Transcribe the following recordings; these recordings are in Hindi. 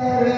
Amém.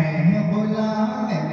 mẹ bôi lá mẹ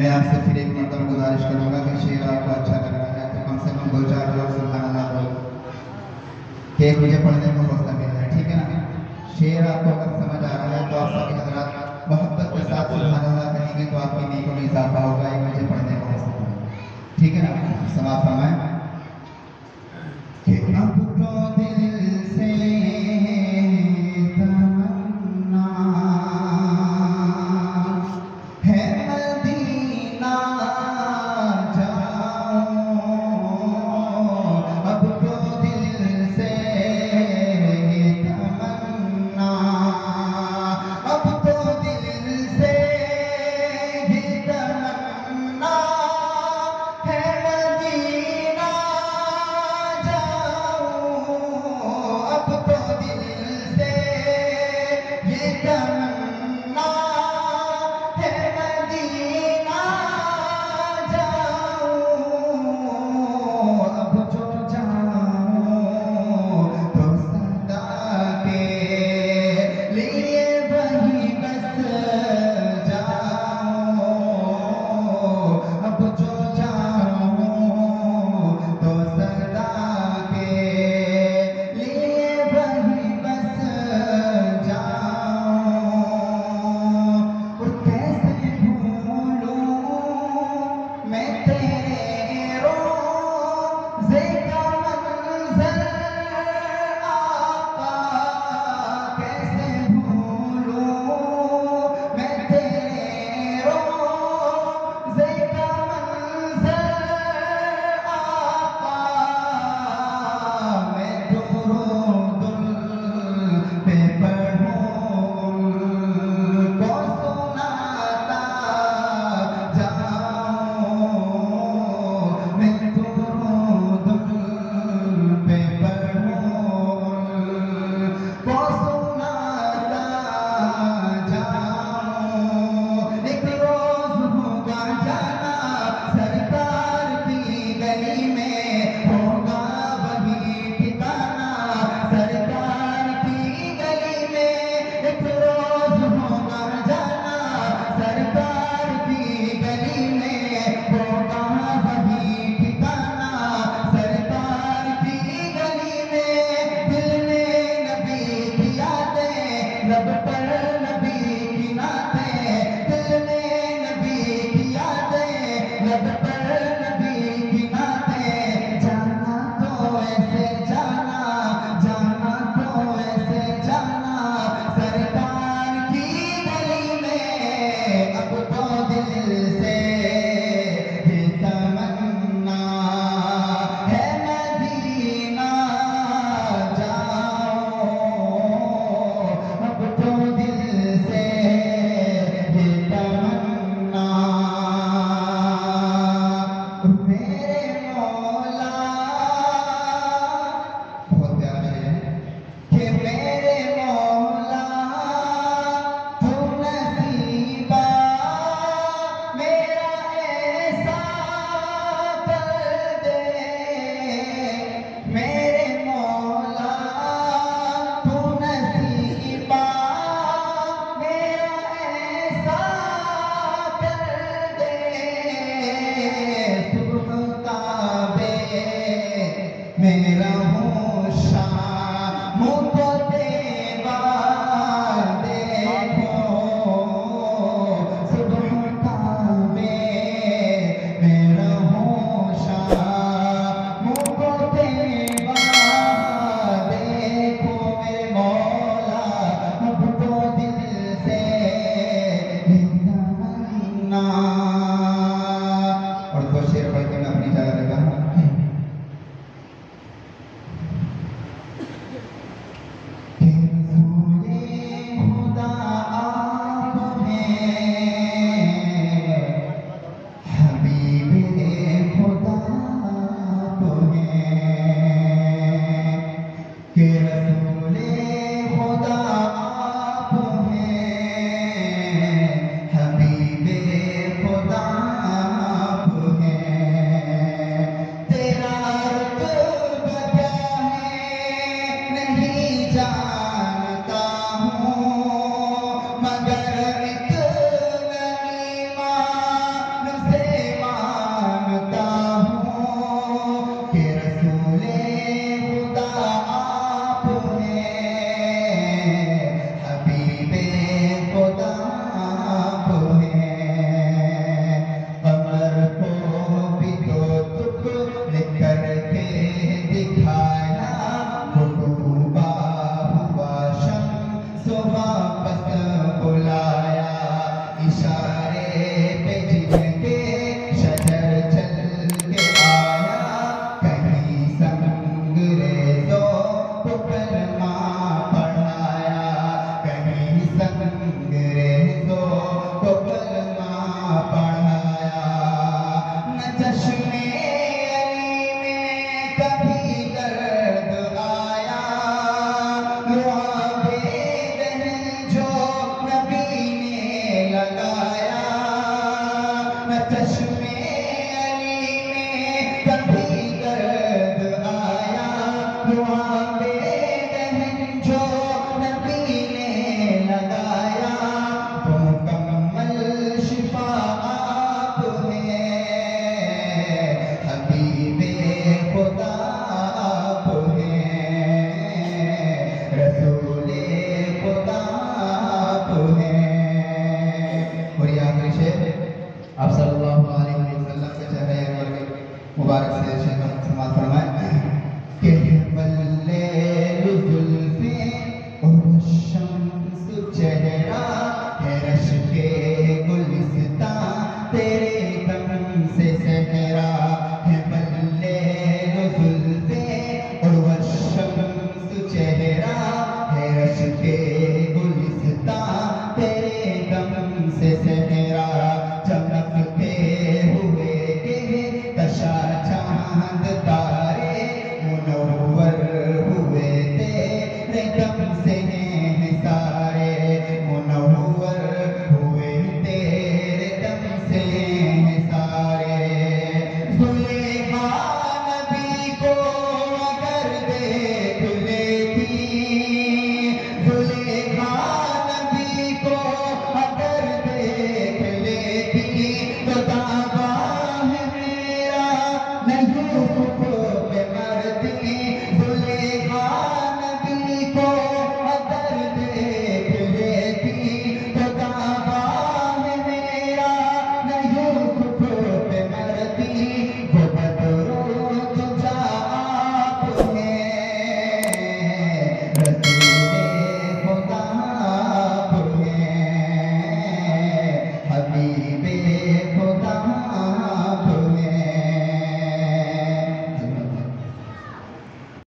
मैं आपसे फिर एक मतलब गुजारिश करूँगा कि शेर आपको अच्छा लग रहा है। तो कम से कम दो चार लोग सुल्ला कि मुझे पढ़ने में हौसला मिल रहा है, ठीक है ना? शेर आपको अगर समझ आ रहा है तो आप सभी हजरा मोहब्बत के साथ सुल्ला कहेंगे तो आपकी नीकों में इजाफा होगा, ये मुझे पढ़ने में हौसला ठीक है ना? समाप्त फरमाएँ